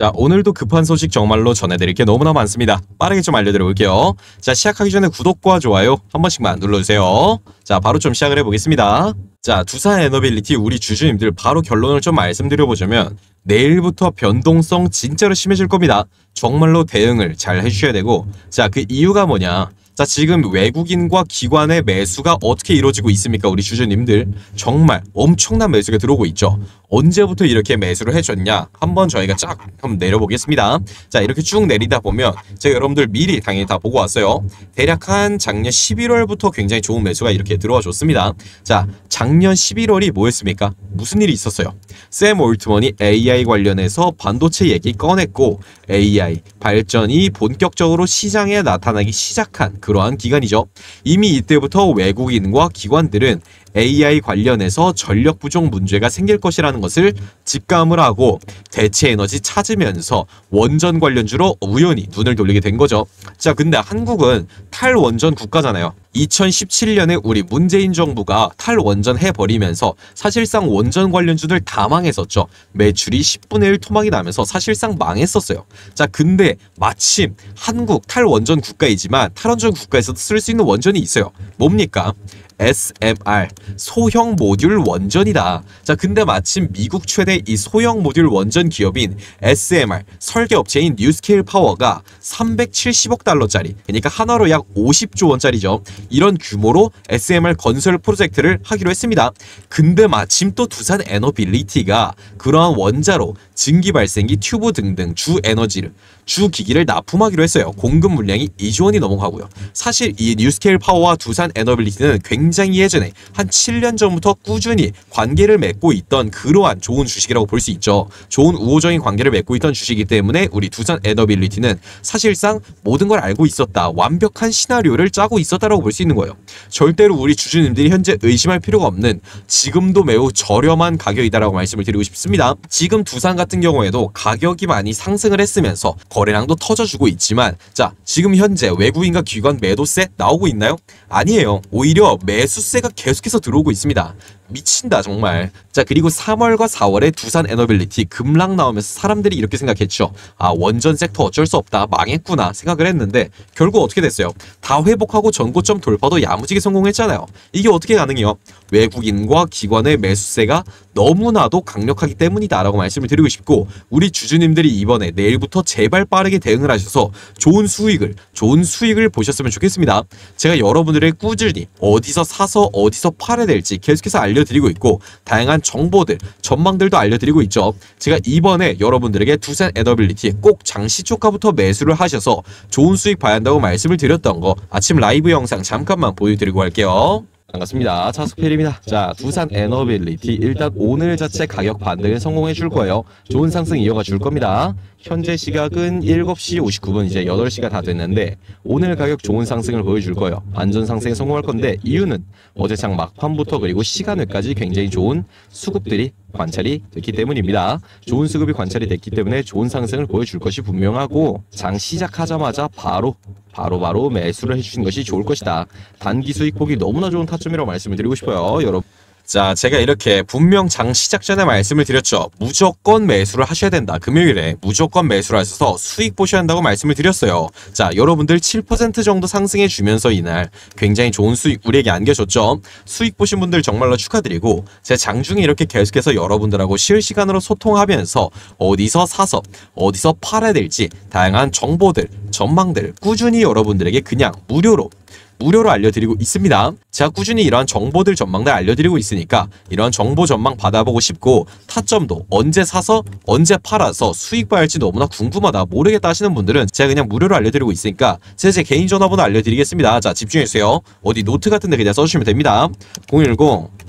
자, 오늘도 급한 소식 정말로 전해드릴 게 너무나 많습니다. 빠르게 좀 알려드려볼게요. 자, 시작하기 전에 구독과 좋아요 한 번씩만 눌러주세요. 자, 바로 좀 시작을 해보겠습니다. 자, 두산 에너빌리티 우리 주주님들 바로 결론을 좀 말씀드려보자면 내일부터 변동성 진짜로 심해질 겁니다. 정말로 대응을 잘 해주셔야 되고 자, 그 이유가 뭐냐. 자, 지금 외국인과 기관의 매수가 어떻게 이루어지고 있습니까? 우리 주주님들. 정말 엄청난 매수가 들어오고 있죠. 언제부터 이렇게 매수를 해줬냐? 한번 저희가 쫙 한번 내려보겠습니다. 자, 이렇게 쭉 내리다 보면 제가 여러분들 미리 당연히 다 보고 왔어요. 대략 한 작년 11월부터 굉장히 좋은 매수가 이렇게 들어와 줬습니다. 자, 작년 11월이 뭐였습니까? 무슨 일이 있었어요? 샘 올트먼이 AI 관련해서 반도체 얘기 꺼냈고 AI 발전이 본격적으로 시장에 나타나기 시작한 그러한 기간이죠. 이미 이때부터 외국인과 기관들은 AI 관련해서 전력 부족 문제가 생길 것이라는 것을 직감을 하고 대체 에너지 찾으면서 원전 관련주로 우연히 눈을 돌리게 된 거죠. 자, 근데 한국은 탈원전 국가잖아요. 2017년에 우리 문재인 정부가 탈원전 해버리면서 사실상 원전 관련주들 다 망했었죠. 매출이 10분의 1 토막이 나면서 사실상 망했었어요. 자, 근데 마침 한국 탈원전 국가이지만 탈원전 국가에서도 쓸 수 있는 원전이 있어요. 뭡니까? SMR 소형 모듈 원전이다. 자, 근데 마침 미국 최대 이 소형 모듈 원전 기업인 SMR 설계 업체인 뉴스케일 파워가 370억 달러짜리, 그러니까 하나로 약 50조 원짜리죠. 이런 규모로 SMR 건설 프로젝트를 하기로 했습니다. 근데 마침 또 두산 에너빌리티가 그러한 원자로 증기 발생기 튜브 등등 주 에너지를 주 기기를 납품하기로 했어요. 공급 물량이 2조 원이 넘어가고요. 사실 이 뉴스케일 파워와 두산 에너빌리티는 굉장히 예전에 한 7년 전부터 꾸준히 관계를 맺고 있던 그러한 좋은 주식이라고 볼 수 있죠. 좋은 우호적인 관계를 맺고 있던 주식이기 때문에 우리 두산 에너빌리티는 사실상 모든 걸 알고 있었다. 완벽한 시나리오를 짜고 있었다라고 볼 수 있는 거예요. 절대로 우리 주주님들이 현재 의심할 필요가 없는 지금도 매우 저렴한 가격이다라고 말씀을 드리고 싶습니다. 지금 두산 같은 경우에도 가격이 많이 상승을 했으면서 거래량도 터져주고 있지만 자 지금 현재 외국인과 기관 매도세 나오고 있나요? 아니에요. 오히려 매 수세가 계속해서 들어오고 있습니다. 미친다 정말. 자 그리고 3월과 4월에 두산 에너빌리티 급락 나오면서 사람들이 이렇게 생각했죠. 아 원전 섹터 어쩔 수 없다 망했구나 생각을 했는데 결국 어떻게 됐어요? 다 회복하고 전고점 돌파도 야무지게 성공했잖아요. 이게 어떻게 가능해요? 외국인과 기관의 매수세가 너무나도 강력하기 때문이다 라고 말씀을 드리고 싶고 우리 주주님들이 이번에 내일부터 제발 빠르게 대응을 하셔서 좋은 수익을 좋은 수익을 보셨으면 좋겠습니다. 제가 여러분들의 꾸준히 어디서 사서 어디서 팔아야 될지 계속해서 알려 드리고 있고 다양한 정보들 전망들도 알려드리고 있죠. 제가 이번에 여러분들에게 두산 에너빌리티 꼭 장시 초가부터 매수를 하셔서 좋은 수익 봐야 한다고 말씀을 드렸던 거 아침 라이브 영상 잠깐만 보여드리고 할게요. 반갑습니다. 차수필입니다. 자, 두산 에너빌리티 일단 오늘 자체 가격 반등에 성공해 줄 거예요. 좋은 상승 이어가 줄 겁니다. 현재 시각은 7시 59분 이제 8시가 다 됐는데 오늘 가격 좋은 상승을 보여줄 거예요. 안전 상승에 성공할 건데 이유는 어제 장 막판부터 그리고 시간 외까지 굉장히 좋은 수급들이 관찰이 됐기 때문입니다. 좋은 수급이 관찰이 됐기 때문에 좋은 상승을 보여줄 것이 분명하고 장 시작하자마자 바로 바로바로 바로 매수를 해주신 것이 좋을 것이다. 단기 수익 보기 너무나 좋은 타점이라고 말씀을 드리고 싶어요. 여러분. 자, 제가 이렇게 분명 장 시작 전에 말씀을 드렸죠. 무조건 매수를 하셔야 된다. 금요일에 무조건 매수를 하셔서 수익 보셔야 한다고 말씀을 드렸어요. 자, 여러분들 7% 정도 상승해 주면서 이날 굉장히 좋은 수익 우리에게 안겨줬죠. 수익 보신 분들 정말로 축하드리고 제 장중에 이렇게 계속해서 여러분들하고 실시간으로 소통하면서 어디서 사서 어디서 팔아야 될지 다양한 정보들, 전망들 꾸준히 여러분들에게 그냥 무료로 무료로 알려드리고 있습니다. 제가 꾸준히 이러한 정보들 전망들 알려드리고 있으니까 이러한 정보 전망 받아보고 싶고 타점도 언제 사서 언제 팔아서 수익 봐할지 너무나 궁금하다 모르겠다 하시는 분들은 제가 그냥 무료로 알려드리고 있으니까 제, 제 개인 전화번호 알려드리겠습니다. 자 집중해주세요. 어디 노트 같은 데 그냥 써주시면 됩니다. 010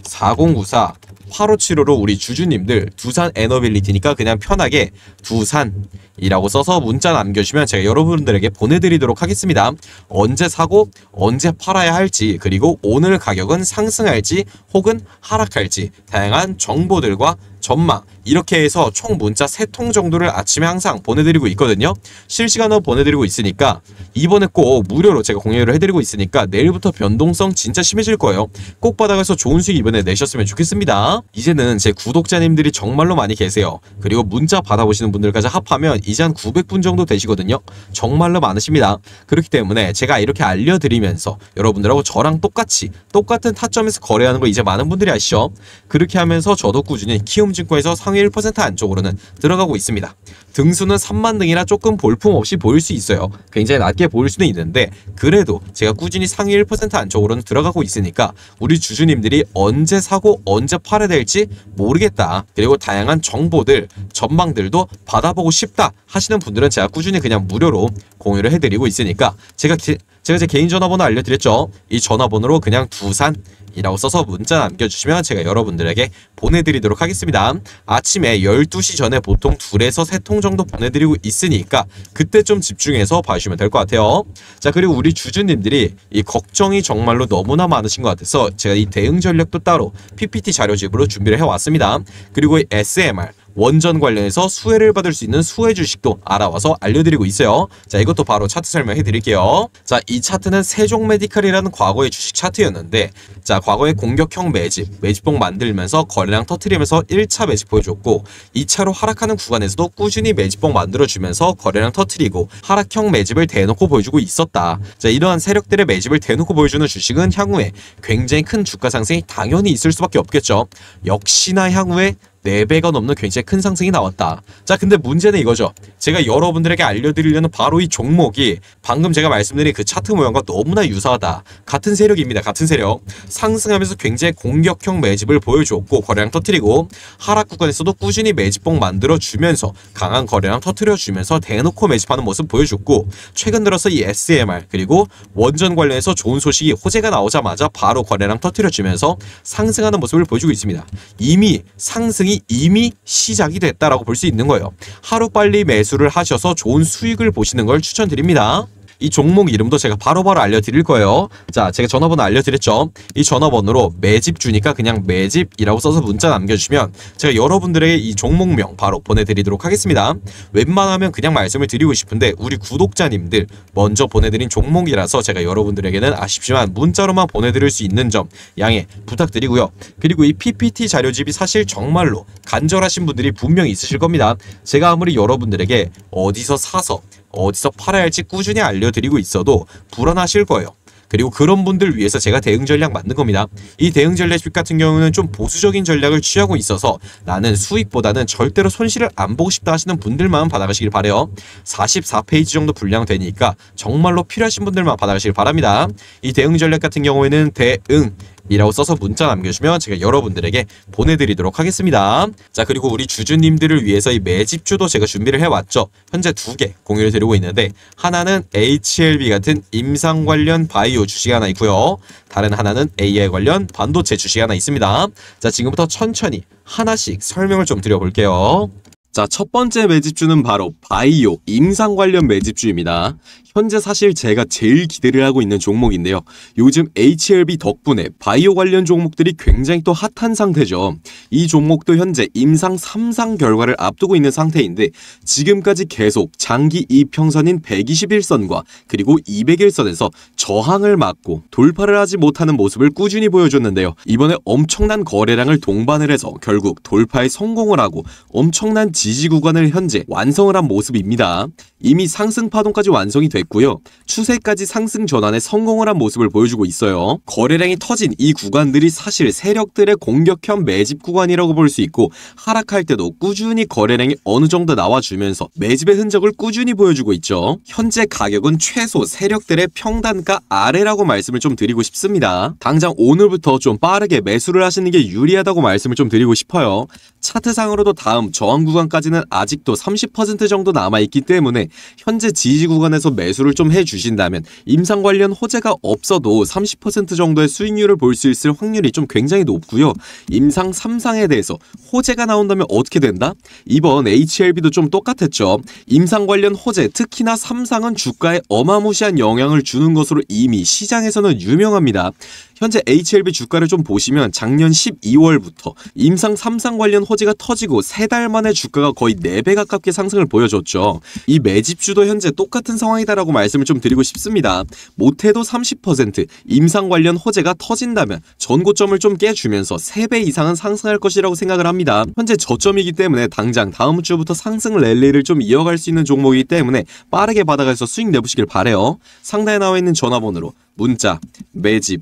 4094 8575로 우리 주주님들 두산 에너빌리티니까 그냥 편하게 두산이라고 써서 문자 남겨주시면 제가 여러분들에게 보내드리도록 하겠습니다. 언제 사고 언제 팔아야 할지 그리고 오늘 가격은 상승할지 혹은 하락할지 다양한 정보들과 전망 이렇게 해서 총 문자 3통 정도를 아침에 항상 보내드리고 있거든요. 실시간으로 보내드리고 있으니까 이번에 꼭 무료로 제가 공유를 해드리고 있으니까 내일부터 변동성 진짜 심해질 거예요. 꼭 받아가서 좋은 수익 이번에 내셨으면 좋겠습니다. 이제는 제 구독자님들이 정말로 많이 계세요. 그리고 문자 받아보시는 분들까지 합하면 이제 한 900분 정도 되시거든요. 정말로 많으십니다. 그렇기 때문에 제가 이렇게 알려드리면서 여러분들하고 저랑 똑같이 똑같은 타점에서 거래하는 거 이제 많은 분들이 아시죠? 그렇게 하면서 저도 꾸준히 키움 증권에서 상위 1% 안쪽으로는 들어가고 있습니다. 등수는 3만 등이라 조금 볼품없이 보일 수 있어요. 굉장히 낮게 보일 수는 있는데 그래도 제가 꾸준히 상위 1% 안쪽으로는 들어가고 있으니까 우리 주주님들이 언제 사고 언제 팔아야 될지 모르겠다. 그리고 다양한 정보들, 전망들도 받아보고 싶다 하시는 분들은 제가 꾸준히 그냥 무료로 공유를 해드리고 있으니까 제가 기, 제가 제 개인 전화번호 알려드렸죠. 이 전화번호로 그냥 두산 이라고 써서 문자 남겨주시면 제가 여러분들에게 보내드리도록 하겠습니다. 아침에 12시 전에 보통 둘에서 세 통 정도 보내드리고 있으니까 그때 좀 집중해서 봐주시면 될 것 같아요. 자 그리고 우리 주주님들이 이 걱정이 정말로 너무나 많으신 것 같아서 제가 이 대응 전략도 따로 PPT 자료집으로 준비를 해왔습니다. 그리고 이 SMR 원전 관련해서 수혜를 받을 수 있는 수혜 주식도 알아와서 알려드리고 있어요. 자, 이것도 바로 차트 설명해 드릴게요. 자, 이 차트는 세종 메디칼이라는 과거의 주식 차트였는데, 자, 과거의 공격형 매집, 매집봉 만들면서 거래량 터트리면서 1차 매집 보여줬고, 2차로 하락하는 구간에서도 꾸준히 매집봉 만들어주면서 거래량 터트리고, 하락형 매집을 대놓고 보여주고 있었다. 자, 이러한 세력들의 매집을 대놓고 보여주는 주식은 향후에 굉장히 큰 주가 상승이 당연히 있을 수밖에 없겠죠. 역시나 향후에 4배가 넘는 굉장히 큰 상승이 나왔다. 자, 근데 문제는 이거죠. 제가 여러분들에게 알려드리려는 바로 이 종목이 방금 제가 말씀드린 그 차트 모양과 너무나 유사하다. 같은 세력입니다. 같은 세력. 상승하면서 굉장히 공격형 매집을 보여줬고 거래량 터트리고 하락 구간에서도 꾸준히 매집봉 만들어주면서 강한 거래량 터트려주면서 대놓고 매집하는 모습 보여줬고 최근 들어서 이 SMR 그리고 원전 관련해서 좋은 소식이 호재가 나오자마자 바로 거래량 터트려주면서 상승하는 모습을 보여주고 있습니다. 이미 상승이 이미 시작이 됐다라고 볼 수 있는 거예요. 하루빨리 매수를 하셔서 좋은 수익을 보시는 걸 추천드립니다. 이 종목 이름도 제가 바로바로 바로 알려드릴 거예요. 자, 제가 전화번호 알려드렸죠. 이 전화번호로 매집 주니까 그냥 매집이라고 써서 문자 남겨주시면 제가 여러분들에게 이 종목명 바로 보내드리도록 하겠습니다. 웬만하면 그냥 말씀을 드리고 싶은데 우리 구독자님들 먼저 보내드린 종목이라서 제가 여러분들에게는 아쉽지만 문자로만 보내드릴 수 있는 점 양해 부탁드리고요. 그리고 이 PPT 자료집이 사실 정말로 간절하신 분들이 분명히 있으실 겁니다. 제가 아무리 여러분들에게 어디서 사서 어디서 팔아야 할지 꾸준히 알려드리고 있어도 불안하실 거예요. 그리고 그런 분들 위해서 제가 대응 전략 만든 겁니다. 이 대응 전략 같은 경우는 좀 보수적인 전략을 취하고 있어서 나는 수익보다는 절대로 손실을 안 보고 싶다 하시는 분들만 받아가시길 바래요. 44페이지 정도 분량 되니까 정말로 필요하신 분들만 받아가시길 바랍니다. 이 대응 전략 같은 경우에는 대응 이라고 써서 문자 남겨주면 제가 여러분들에게 보내드리도록 하겠습니다. 자 그리고 우리 주주님들을 위해서 이 매집주도 제가 준비를 해왔죠. 현재 두 개 공유를 드리고 있는데 하나는 HLB 같은 임상 관련 바이오 주식이 하나 있고요. 다른 하나는 AI 관련 반도체 주식이 하나 있습니다. 자 지금부터 천천히 하나씩 설명을 좀 드려볼게요. 자, 첫 번째 매집주는 바로 바이오, 임상 관련 매집주입니다. 현재 사실 제가 제일 기대를 하고 있는 종목인데요. 요즘 HLB 덕분에 바이오 관련 종목들이 굉장히 또 핫한 상태죠. 이 종목도 현재 임상 3상 결과를 앞두고 있는 상태인데 지금까지 계속 장기 이평선인 121선과 그리고 201선에서 저항을 맞고 돌파를 하지 못하는 모습을 꾸준히 보여줬는데요. 이번에 엄청난 거래량을 동반을 해서 결국 돌파에 성공을 하고 엄청난 지지 구간을 현재 완성을 한 모습입니다. 이미 상승 파동까지 완성이 됐고 요. 추세까지 상승 전환에 성공을 한 모습을 보여주고 있어요. 거래량이 터진 이 구간들이 사실 세력들의 공격형 매집 구간이라고 볼 수 있고 하락할 때도 꾸준히 거래량이 어느 정도 나와주면서 매집의 흔적을 꾸준히 보여주고 있죠. 현재 가격은 최소 세력들의 평단가 아래라고 말씀을 좀 드리고 싶습니다. 당장 오늘부터 좀 빠르게 매수를 하시는 게 유리하다고 말씀을 좀 드리고 싶어요. 차트상으로도 다음 저항 구간까지는 아직도 30% 정도 남아있기 때문에 현재 지지 구간에서 매수 를 좀 해주신다면 임상 관련 호재가 없어도 30% 정도의 수익률을 볼 수 있을 확률이 좀 굉장히 높고요. 임상 3상에 대해서 호재가 나온다면 어떻게 된다? 이번 HLB도 좀 똑같았죠. 임상 관련 호재, 특히나 3상은 주가에 어마무시한 영향을 주는 것으로 이미 시장에서는 유명합니다. 현재 HLB 주가를 좀 보시면 작년 12월부터 임상 3상 관련 호재가 터지고 3달 만에 주가가 거의 4배 가깝게 상승을 보여줬죠. 이 매집주도 현재 똑같은 상황이다라고 말씀을 좀 드리고 싶습니다. 못해도 30% 임상 관련 호재가 터진다면 전고점을 좀 깨주면서 3배 이상은 상승할 것이라고 생각을 합니다. 현재 저점이기 때문에 당장 다음 주부터 상승 랠리를 좀 이어갈 수 있는 종목이기 때문에 빠르게 받아가서 수익 내보시길 바래요. 상단에 나와 있는 전화번호로 문자, 매집,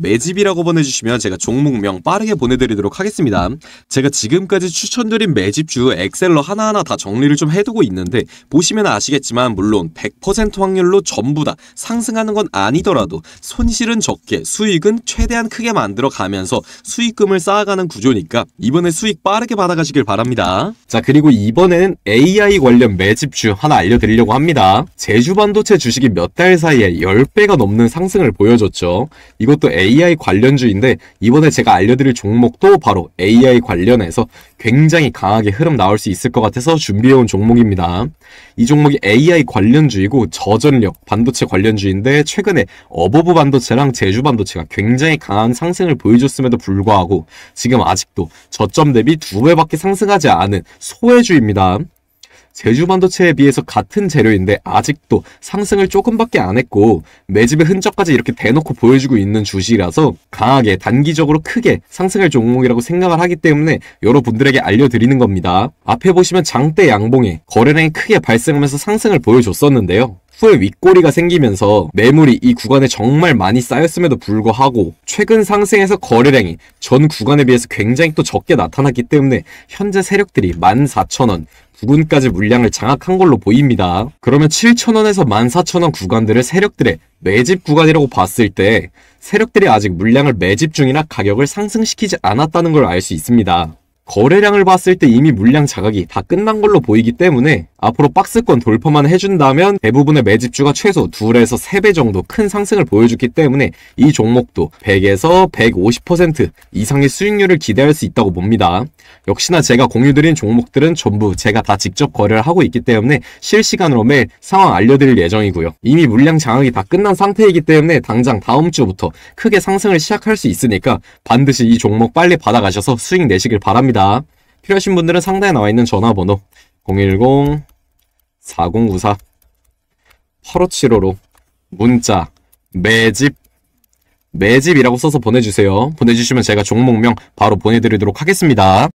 매집이라고 보내주시면 제가 종목명 빠르게 보내드리도록 하겠습니다. 제가 지금까지 추천드린 매집주 엑셀러 하나하나 다 정리를 좀 해두고 있는데 보시면 아시겠지만 물론 100% 확률로 전부 다 상승하는 건 아니더라도 손실은 적게 수익은 최대한 크게 만들어 가면서 수익금을 쌓아가는 구조니까 이번에 수익 빠르게 받아가시길 바랍니다. 자 그리고 이번에는 AI 관련 매집주 하나 알려드리려고 합니다. 제주 반도체 주식이 몇 달 사이에 10배가 넘는 상승을 보여줬죠. 이것도 AI 관련주인데 이번에 제가 알려드릴 종목도 바로 AI 관련해서 굉장히 강하게 흐름 나올 수 있을 것 같아서 준비해온 종목입니다. 이 종목이 AI 관련주이고 저전력 반도체 관련주인데 최근에 어보브 반도체랑 제주 반도체가 굉장히 강한 상승을 보여줬음에도 불구하고 지금 아직도 저점 대비 두 배밖에 상승하지 않은 소외주입니다. 제주 반도체에 비해서 같은 재료인데 아직도 상승을 조금밖에 안 했고 매집의 흔적까지 이렇게 대놓고 보여주고 있는 주식이라서 강하게 단기적으로 크게 상승할 종목이라고 생각을 하기 때문에 여러분들에게 알려드리는 겁니다. 앞에 보시면 장대 양봉에 거래량이 크게 발생하면서 상승을 보여줬었는데요. 후에 윗꼬리가 생기면서 매물이 이 구간에 정말 많이 쌓였음에도 불구하고 최근 상승에서 거래량이 전 구간에 비해서 굉장히 또 적게 나타났기 때문에 현재 세력들이 14,000원, 부근까지 물량을 장악한 걸로 보입니다. 그러면 7,000원에서 14,000원 구간들을 세력들의 매집 구간이라고 봤을 때 세력들이 아직 물량을 매집 중이나 가격을 상승시키지 않았다는 걸 알 수 있습니다. 거래량을 봤을 때 이미 물량 자각이 다 끝난 걸로 보이기 때문에 앞으로 박스권 돌파만 해준다면 대부분의 매집주가 최소 2에서 3배 정도 큰 상승을 보여줬기 때문에 이 종목도 100에서 150% 이상의 수익률을 기대할 수 있다고 봅니다. 역시나 제가 공유드린 종목들은 전부 제가 다 직접 거래를 하고 있기 때문에 실시간으로 매일 상황 알려드릴 예정이고요. 이미 물량 장악이 다 끝난 상태이기 때문에 당장 다음 주부터 크게 상승을 시작할 수 있으니까 반드시 이 종목 빨리 받아가셔서 수익 내시길 바랍니다. 필요하신 분들은 상단에 나와 있는 전화번호 010 4094 8575로 문자 매집 매집이라고 써서 보내주세요. 보내주시면 제가 종목명 바로 보내드리도록 하겠습니다.